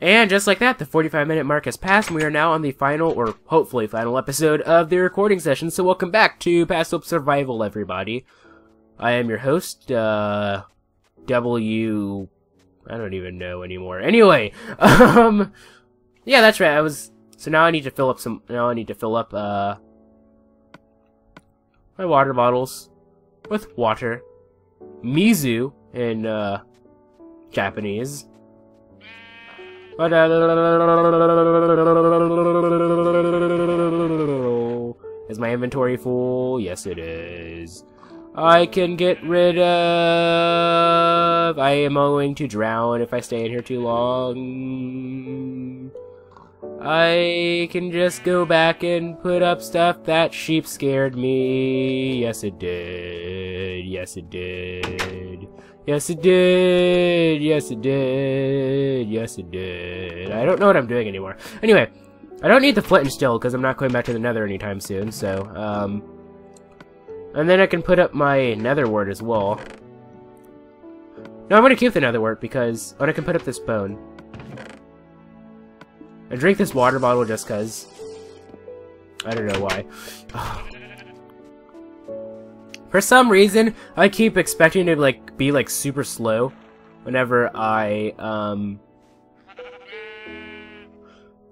And just like that, the 45 minute mark has passed, and we are now on the final, or hopefully final episode of the recording session. So welcome back to Past Hope Survival, everybody. I am your host, uh, W... I don't even know anymore. Anyway, um, yeah, that's right, I was... So now I need to fill up some, now I need to fill up, uh, my water bottles with water. Mizu in, uh, Japanese. Is my inventory full? Yes, it is. I can get rid of... I am going to drown if I stay in here too long. I can just go back and put up stuff. That sheep scared me. Yes, it did. Yes, it did. Yes, it did. Yes, it did. Yes, it did. I don't know what I'm doing anymore. Anyway, I don't need the flint and steel because I'm not going back to the nether anytime soon, so, um... And then I can put up my nether wart as well. No, I'm gonna keep the nether wart because... Oh, I can put up this bone. I drink this water bottle just cause. I don't know why. For some reason, I keep expecting to like be like super slow whenever I um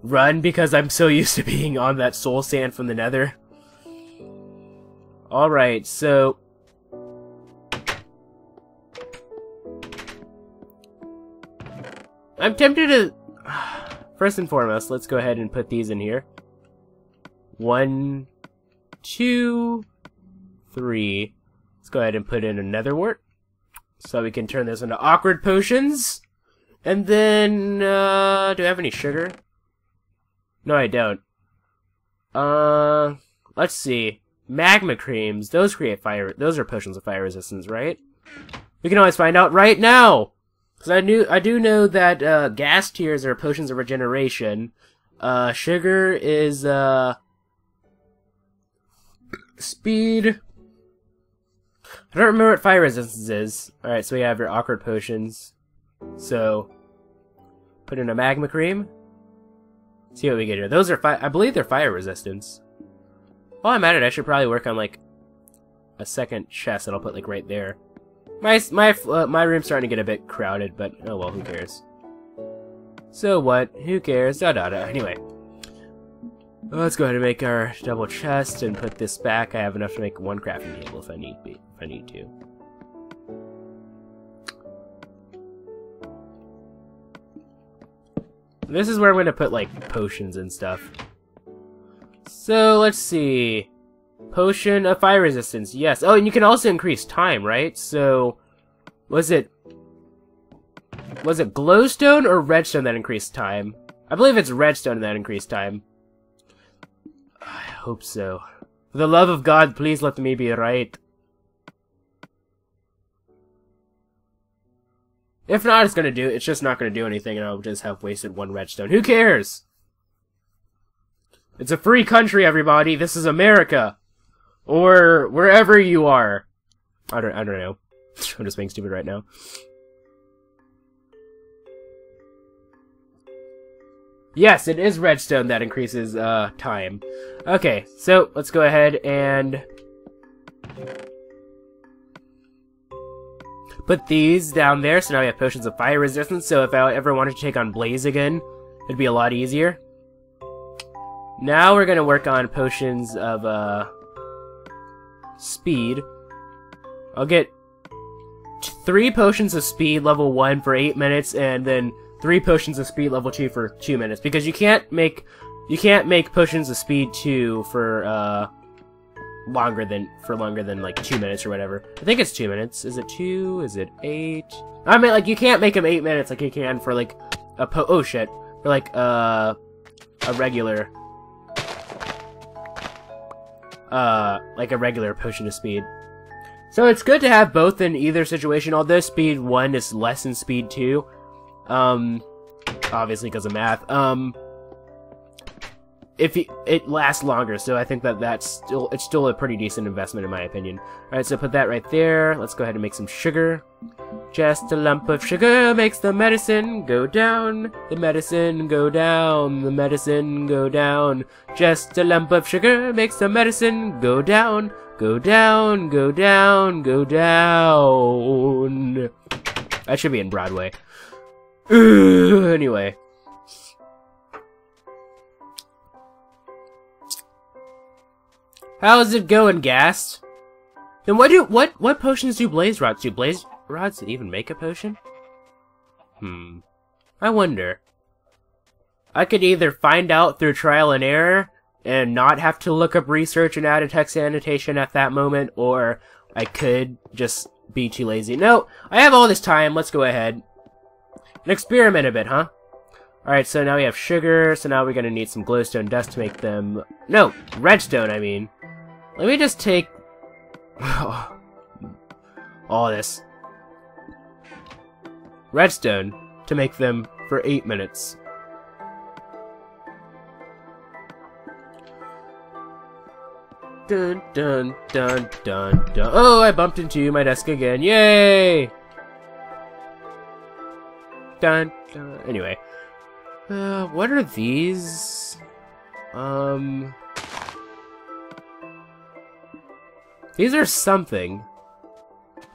run because I'm so used to being on that soul sand from the nether. Alright, so I'm tempted to First and foremost, let's go ahead and put these in here. One, two, three. Let's go ahead and put in a nether wart. So we can turn this into awkward potions. And then, uh, do I have any sugar? No, I don't. Uh, let's see. Magma creams. Those create fire. Those are potions of fire resistance, right? We can always find out right now! Because I knew, I do know that, uh, ghast tears are potions of regeneration. Uh, sugar is, uh, speed. I don't remember what fire resistance is. Alright, so we have your awkward potions. So, put in a magma cream. See what we get here. Those are fire, I believe they're fire resistance. While I'm at it, I should probably work on, like, a second chest that I'll put, like, right there. My my uh, my room's starting to get a bit crowded, but oh well, who cares? So what? Who cares? Da da da. Anyway, let's go ahead and make our double chest and put this back. I have enough to make one crafting table if I need be if I need to. This is where I'm going to put like potions and stuff. So let's see. Potion of fire resistance, yes. Oh, and you can also increase time, right? So, was it... Was it glowstone or redstone that increased time? I believe it's redstone that increased time. Hope so. For the love of God, please let me be right. If not, it's gonna do. It's just not gonna do anything, and I'll just have wasted one redstone. Who cares? It's a free country, everybody. This is America. Or wherever you are. I don't, I don't know. I'm just being stupid right now. Yes, it is redstone that increases uh, time. Okay, so let's go ahead and put these down there. So now we have potions of fire resistance. So if I ever wanted to take on Blaze again, it'd be a lot easier. Now we're gonna work on potions of uh, speed. I'll get three potions of speed level 1 for 8 minutes, and then three potions of speed level 2 for 2 minutes. Because you can't make you can't make potions of speed 2 for uh longer than for longer than like 2 minutes or whatever. I think it's 2 minutes. Is it 2? Is it 8? I mean like you can't make them 8 minutes like you can for like a po- oh shit. For like uh a regular uh, like a regular potion of speed. So it's good to have both in either situation, although speed 1 is less than speed 2. Um, obviously because of math. Um, if it, it lasts longer, so I think that that's still it's still a pretty decent investment in my opinion. All right, so put that right there. Let's go ahead and make some sugar. Just a lump of sugar makes the medicine go down. The medicine go down. The medicine go down. Just a lump of sugar makes the medicine go down. Go down, go down, go down. That should be in Broadway. Anyway. How's it going, Ghast? Then what do what what potions do blaze rods do? Blaze rods even make a potion? Hmm. I wonder. I could either find out through trial and error and not have to look up research and add a text annotation at that moment, or I could just be too lazy. No, I have all this time. Let's go ahead and experiment a bit, huh? Alright, so now we have sugar, so now we're gonna need some glowstone dust to make them... No, redstone, I mean. Let me just take... all this. Redstone to make them for 8 minutes. Dun dun dun dun dun. Oh, I bumped into my desk again. Yay! Dun dun. Anyway. Uh, what are these? Um... These are something.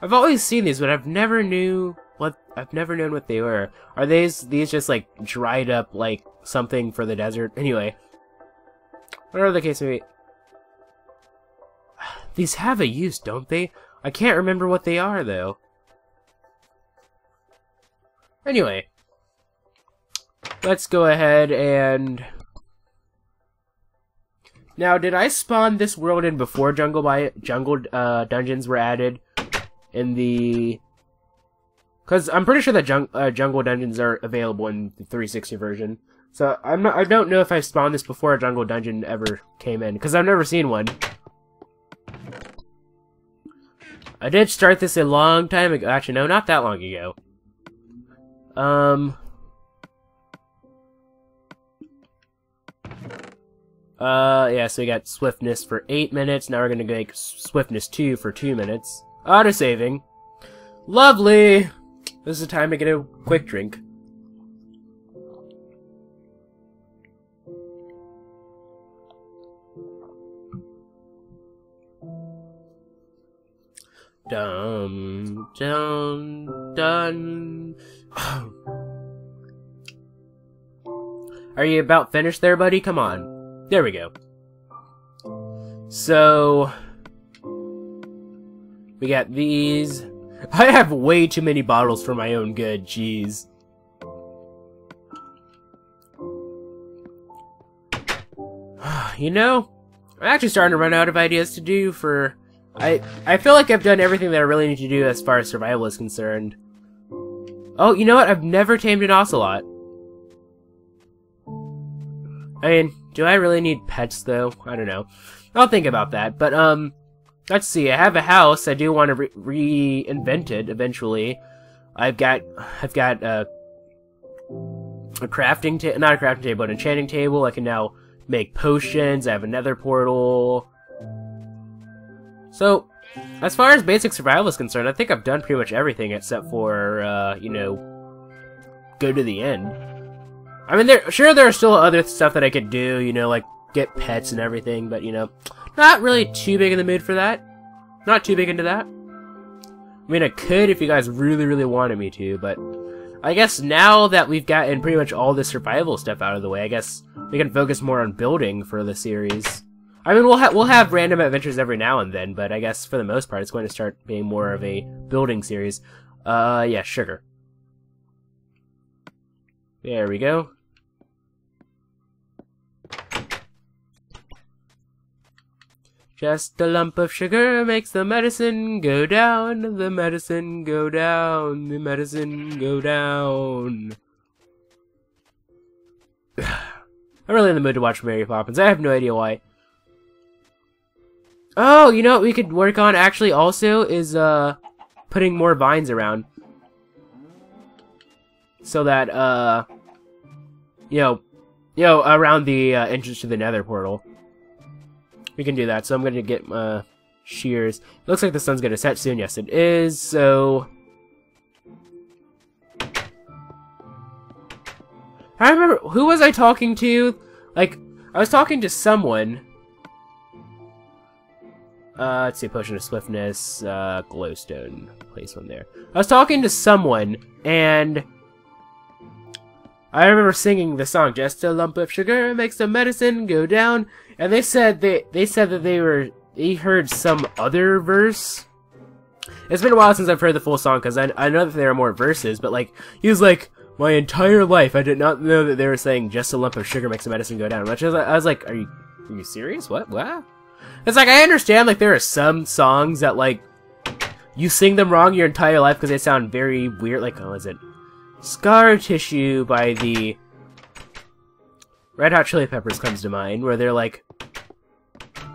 I've always seen these, but I've never knew what I've never known what they were. Are these these just like dried up like something for the desert? Anyway, whatever the case may be, these have a use, don't they? I can't remember what they are though. Anyway, let's go ahead and now, did I spawn this world in before Jungle by Jungle uh, Dungeons were added in the? Because I'm pretty sure that jung uh, Jungle Dungeons are available in the 360 version. So I'm not. I don't know if I spawned this before a Jungle Dungeon ever came in, because I've never seen one. I did start this a long time ago. Actually, no, not that long ago. Um, Uh, yeah, so we got swiftness for 8 minutes. Now we're gonna make swiftness 2 for 2 minutes. Auto-saving. Lovely! This is the time to get a quick drink. Dum, dum, dun. Are you about finished there, buddy? Come on. There we go. So, we got these. I have way too many bottles for my own good, jeez. you know, I'm actually starting to run out of ideas to do for... I, I feel like I've done everything that I really need to do as far as survival is concerned. Oh, you know what? I've never tamed an ocelot. I mean, do I really need pets, though? I don't know. I'll think about that. But, um, let's see. I have a house. I do want to re reinvent it eventually. I've got, I've got, uh, a crafting table, not a crafting table, but an enchanting table. I can now make potions. I have another portal. So, as far as basic survival is concerned, I think I've done pretty much everything except for, uh, you know, go to the end. I mean, there sure there are still other stuff that I could do, you know, like get pets and everything, but you know, not really too big in the mood for that. Not too big into that. I mean, I could if you guys really, really wanted me to, but I guess now that we've gotten pretty much all the survival stuff out of the way, I guess we can focus more on building for the series. I mean, we'll ha we'll have random adventures every now and then, but I guess for the most part, it's going to start being more of a building series. Uh, yeah, sugar. There we go. Just a lump of sugar makes the medicine go down, the medicine go down, the medicine go down. I'm really in the mood to watch Mary Poppins. I have no idea why. Oh, you know what we could work on actually also is uh putting more vines around. So that uh you know you know, around the uh, entrance to the nether portal. We can do that, so I'm going to get uh, shears. looks like the sun's going to set soon. Yes, it is, so... I remember, who was I talking to? Like, I was talking to someone. Uh, let's see, Potion of Swiftness, uh, Glowstone. Place one there. I was talking to someone, and... I remember singing the song, Just a lump of sugar makes the medicine go down, and they said they, they said that they were, they heard some other verse. It's been a while since I've heard the full song, because I, I know that there are more verses, but like, he was like, my entire life, I did not know that they were saying just a lump of sugar makes the medicine go down. Which is, I was like, are you, are you serious? What? What? It's like I understand like there are some songs that like you sing them wrong your entire life because they sound very weird. Like, oh, is it Scar Tissue by the Red Hot Chili Peppers comes to mind, where they're like,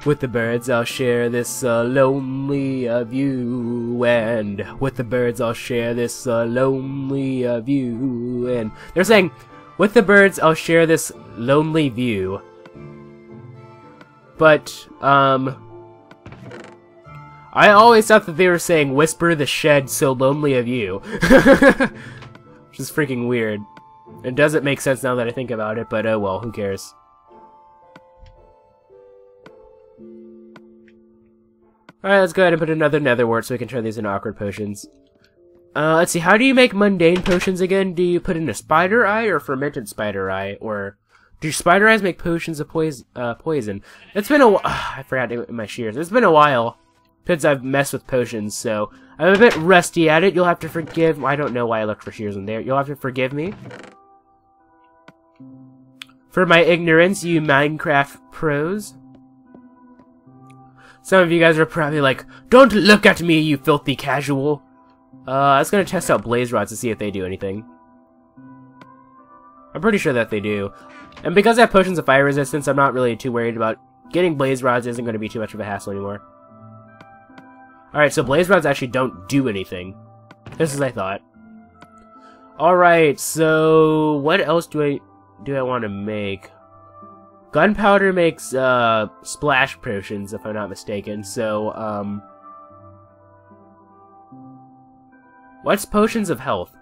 with the birds I'll share this uh, lonely view, and with the birds I'll share this uh, lonely view, and they're saying, with the birds I'll share this lonely view. But, um, I always thought that they were saying, whisper the shed so lonely of you. Which is freaking weird. It doesn't make sense now that I think about it, but oh well, who cares. Alright, let's go ahead and put another nether wart so we can turn these into awkward potions. Uh, let's see, how do you make mundane potions again? Do you put in a spider eye or fermented spider eye? Or do spider eyes make potions of poison? Uh, poison? It's been a while. I forgot to my shears. It's been a while since I've messed with potions, so I'm a bit rusty at it. You'll have to forgive. I don't know why I looked for shears in there. You'll have to forgive me. For my ignorance, you Minecraft pros. Some of you guys are probably like, Don't look at me, you filthy casual. Uh, I was gonna test out blaze rods to see if they do anything. I'm pretty sure that they do. And because I have potions of fire resistance, I'm not really too worried about getting blaze rods isn't going to be too much of a hassle anymore. Alright, so blaze rods actually don't do anything. This is I thought. Alright, so what else do I do I want to make? Gunpowder makes uh, splash potions, if I'm not mistaken. So, um, what's potions of health?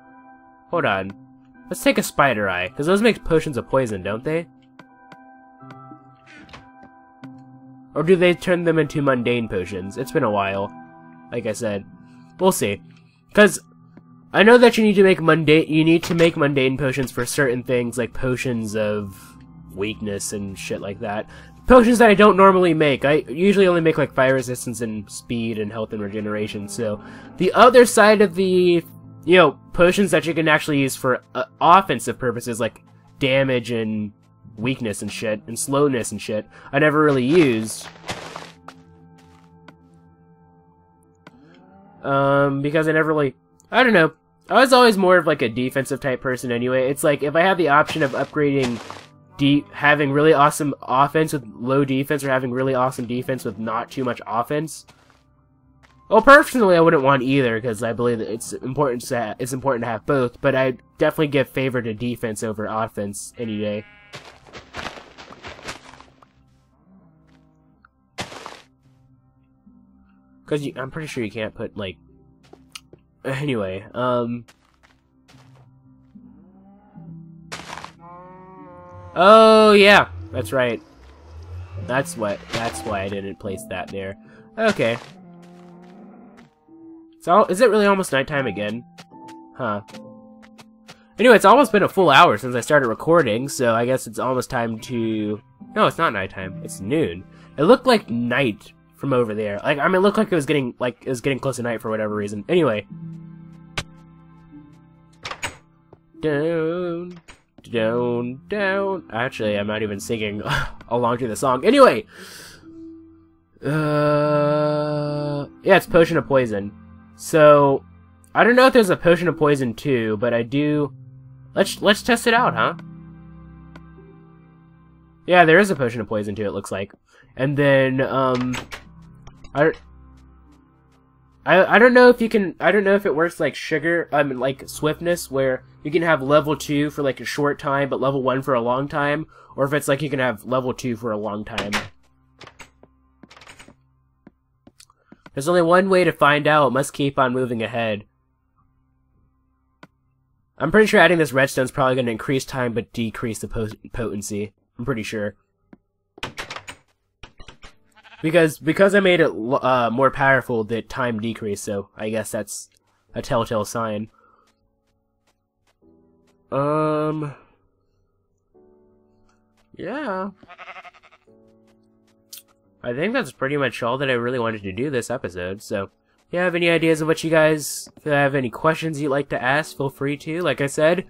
Hold on. Let's take a spider eye, because those make potions of poison, don't they? Or do they turn them into mundane potions? It's been a while. Like I said. We'll see. Because I know that you need to make mundane you need to make mundane potions for certain things like potions of weakness and shit like that. Potions that I don't normally make. I usually only make like fire resistance and speed and health and regeneration. So the other side of the you know potions that you can actually use for uh, offensive purposes like damage and weakness and shit and slowness and shit I never really used. Um, because I never really, I don't know. I was always more of like a defensive type person anyway. It's like if I had the option of upgrading deep having really awesome offense with low defense or having really awesome defense with not too much offense. Well, personally, I wouldn't want either because I believe that it's important to have, it's important to have both. But I definitely give favor to defense over offense any day. Because I'm pretty sure you can't put like. Anyway, um. Oh, yeah. That's right. That's what, that's why I didn't place that there. Okay. So, is it really almost nighttime again? Huh. Anyway, it's almost been a full hour since I started recording, so I guess it's almost time to... No, it's not nighttime. It's noon. It looked like night from over there. Like, I mean, it looked like it was getting, like, it was getting close to night for whatever reason. Anyway. Down down, down. Actually, I'm not even singing along to the song. Anyway, uh, yeah, it's potion of poison. So, I don't know if there's a potion of poison too, but I do. Let's let's test it out, huh? Yeah, there is a potion of poison too. It looks like, and then um, I. I, I don't know if you can I don't know if it works like sugar I mean like swiftness where you can have level 2 for like a short time, but level 1 for a long time, or if it's like you can have level 2 for a long time. There's only one way to find out, must keep on moving ahead. I'm pretty sure adding this redstone is probably going to increase time but decrease the potency. I'm pretty sure. Because because I made it uh, more powerful, the time decreased, so I guess that's a telltale sign. Um... Yeah. I think that's pretty much all that I really wanted to do this episode, so... If you have any ideas of what you guys, if you have any questions you'd like to ask, feel free to. Like I said,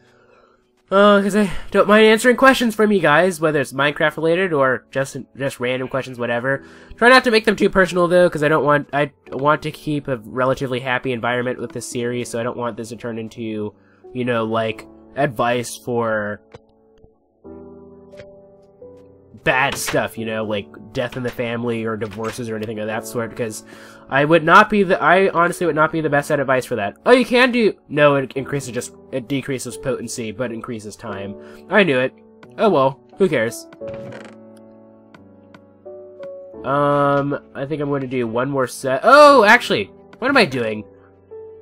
uh, because I don't mind answering questions from you guys, whether it's Minecraft related or just just random questions, whatever. Try not to make them too personal though, because I don't want I want to keep a relatively happy environment with this series, so I don't want this to turn into, you know, like advice for bad stuff, you know, like death in the family or divorces or anything of that sort, because I would not be the, I honestly would not be the best at advice for that. Oh, you can do, no, it increases just, it decreases potency, but increases time. I knew it. Oh well, who cares? Um, I think I'm going to do one more set. Oh, actually, what am I doing?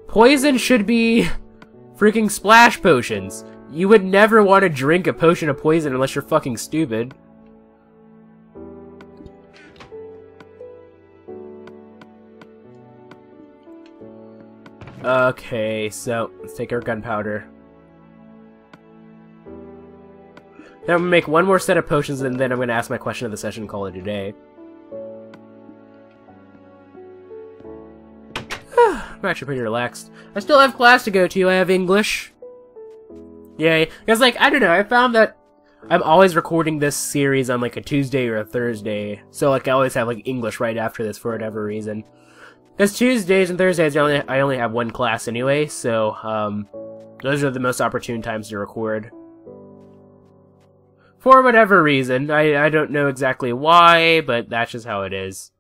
Poison should be freaking splash potions. You would never want to drink a potion of poison unless you're fucking stupid. Okay, so let's take our gunpowder. Then I'm gonna make one more set of potions, and then I'm gonna ask my question of the session call it a day. I'm actually pretty relaxed. I still have class to go to. I have English. Yay. Because, like, I don't know, I found that I'm always recording this series on, like, a Tuesday or a Thursday. So, like, I always have, like, English right after this for whatever reason. Because Tuesdays and Thursdays, I only, I only have one class anyway, so um, those are the most opportune times to record. For whatever reason, I, I don't know exactly why, but that's just how it is.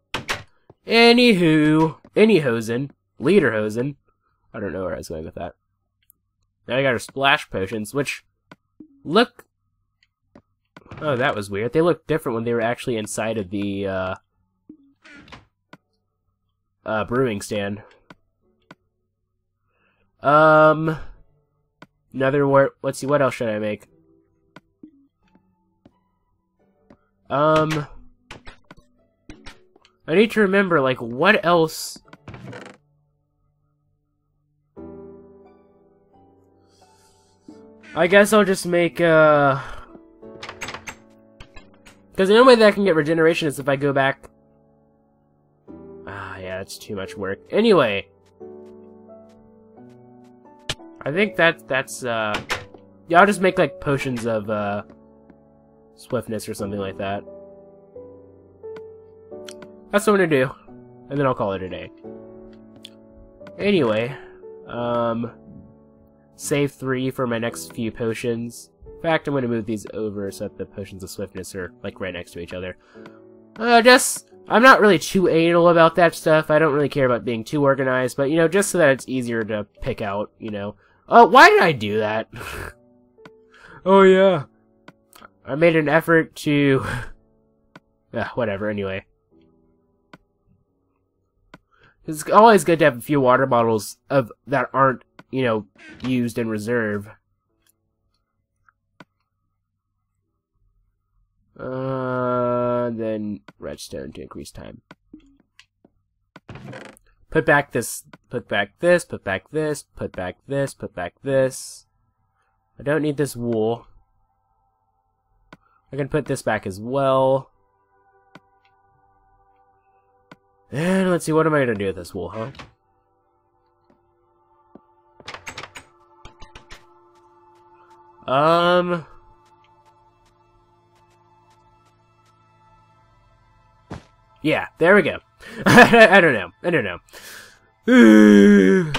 Anywho, anyhosen, lederhosen. I don't know where I was going with that. Now I got our splash potions, which look... Oh, that was weird. They look different when they were actually inside of the, uh, uh, brewing stand. Um, a nether wart. Let's see. What else should I make? Um, I need to remember. Like, what else? I guess I'll just make, uh... Because the only way that I can get regeneration is if I go back that's too much work. Anyway, I think that that's uh, yeah. I'll just make like potions of uh, swiftness or something like that. That's what I'm gonna do, and then I'll call it a day. Anyway, um, save three for my next few potions. In fact, I'm gonna move these over so that the potions of swiftness are like right next to each other. Uh, just I'm not really too anal about that stuff. I don't really care about being too organized, but, you know, just so that it's easier to pick out, you know. Oh, why did I do that? oh, yeah. I made an effort to... yeah, whatever, anyway. It's always good to have a few water bottles of that aren't, you know, used in reserve. Uh, then redstone to increase time. Put back this, put back this, put back this, put back this, put back this. I don't need this wool. I can put this back as well. And let's see, what am I gonna do with this wool, huh? Um, Yeah, there we go. I don't know. I don't know.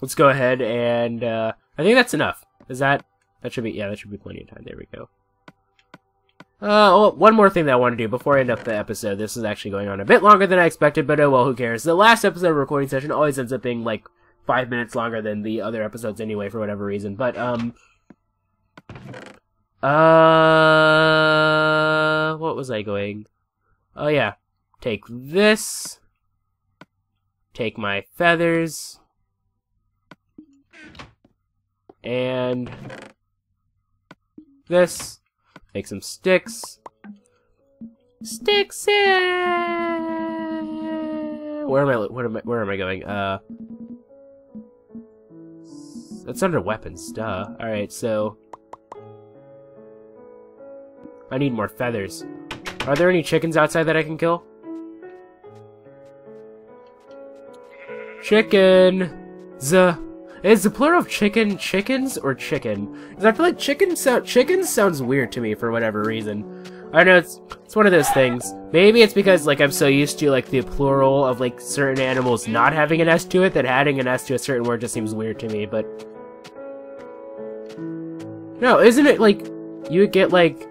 Let's go ahead and, uh, I think that's enough. Is that, that should be, yeah, that should be plenty of time. There we go. Uh, oh, one more thing that I want to do before I end up the episode. This is actually going on a bit longer than I expected, but oh well, who cares. The last episode recording session always ends up being, like, five minutes longer than the other episodes anyway, for whatever reason. But, um... Uh... What was I going? Oh, yeah. Take this. Take my feathers. And... This. Make some sticks. Sticks Where am I? Where am I? Where am I going? Uh, it's under weapons. Duh. All right, so I need more feathers. Are there any chickens outside that I can kill? Chicken. Z. Is the plural of chicken chickens or chicken? Because I feel like chicken sound chickens sounds weird to me for whatever reason. I know it's it's one of those things. Maybe it's because like I'm so used to like the plural of like certain animals not having an S to it that adding an S to a certain word just seems weird to me, but No, isn't it like you would get like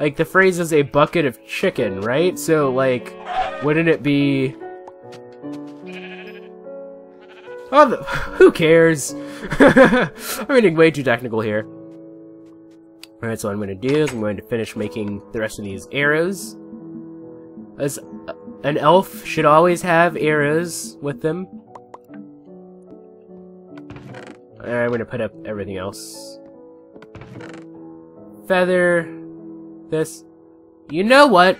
like the phrase is a bucket of chicken, right? So like wouldn't it be Oh, the, who cares? I'm getting way too technical here. Alright, so what I'm going to do is I'm going to finish making the rest of these arrows. As uh, an elf should always have arrows with them. Alright, I'm going to put up everything else. Feather. This. You know what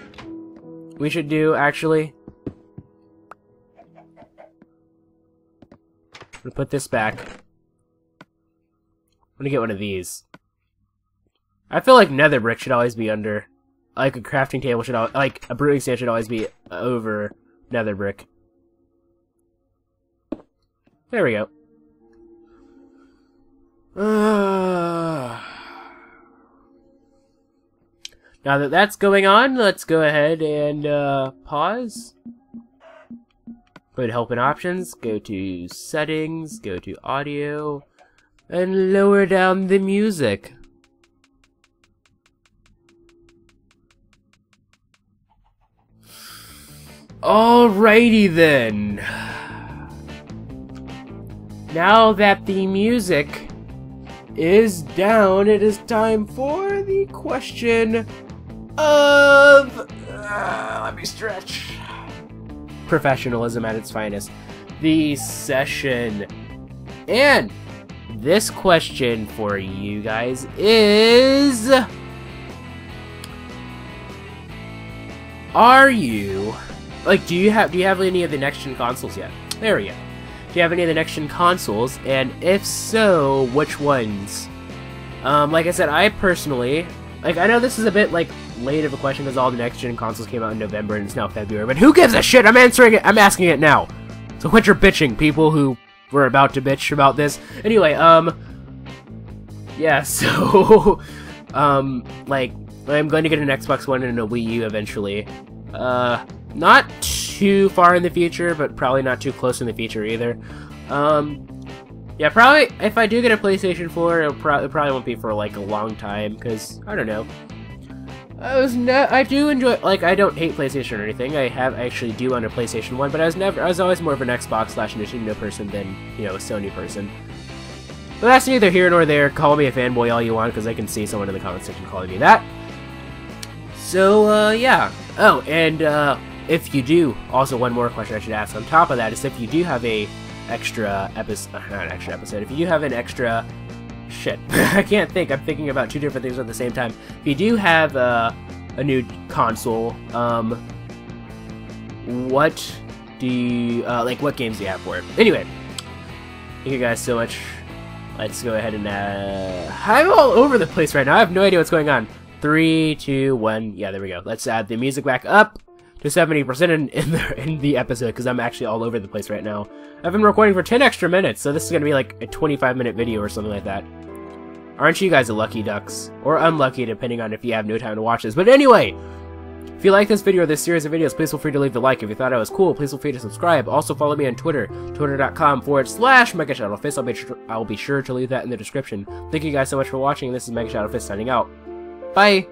we should do, actually? I'm to put this back. I'm to get one of these. I feel like nether brick should always be under. Like a crafting table should like a brewing stand should always be over nether brick. There we go. Uh, now that that's going on, let's go ahead and uh, pause. Go to help and options, go to settings, go to audio, and lower down the music. Alrighty then. Now that the music is down, it is time for the question of... Uh, let me stretch. Professionalism at its finest. The session. And this question for you guys is... Are you like, do you have do you have any of the next gen consoles yet? There we go. Do you have any of the next gen consoles? And if so, which ones? Um, like I said, I personally, like, I know this is a bit like late of a question because all the next gen consoles came out in November and it's now February. But who gives a shit? I'm answering it. I'm asking it now. So quit your bitching, people who were about to bitch about this. Anyway, um, yeah. So, um, like, I'm going to get an Xbox One and a Wii U eventually. Uh, not too far in the future, but probably not too close in the future either. Um, yeah, probably, if I do get a PlayStation 4, it'll pro probably won't be for, like, a long time, because, I don't know. I was ne I do enjoy, like, I don't hate PlayStation or anything. I have, I actually do own a PlayStation 1, but I was never, I was always more of an Xbox slash Nintendo person than, you know, a Sony person. But that's neither here nor there. Call me a fanboy all you want, because I can see someone in the comment section calling me that. So, uh, yeah. Oh, and, uh, if you do, also one more question I should ask on top of that is if you do have a extra episode, uh, not an extra episode, if you do have an extra, shit, I can't think, I'm thinking about two different things at the same time. If you do have uh, a new console, um, what do you, uh, like, what games do you have for it? Anyway, thank you guys so much. Let's go ahead and, uh, I'm all over the place right now. I have no idea what's going on. Three, two, one. Yeah, there we go. Let's add the music back up to 70% in, in, the, in the episode because I'm actually all over the place right now. I've been recording for 10 extra minutes, so this is going to be like a 25 minute video or something like that. Aren't you guys a lucky ducks? Or unlucky, depending on if you have no time to watch this. But anyway, if you like this video or this series of videos, please feel free to leave a like. If you thought I was cool, please feel free to subscribe. Also follow me on Twitter, twitter.com forward slash Mega Shadow Fist. I'll be, I'll be sure to leave that in the description. Thank you guys so much for watching. This is Mega Shadow signing out. Bye!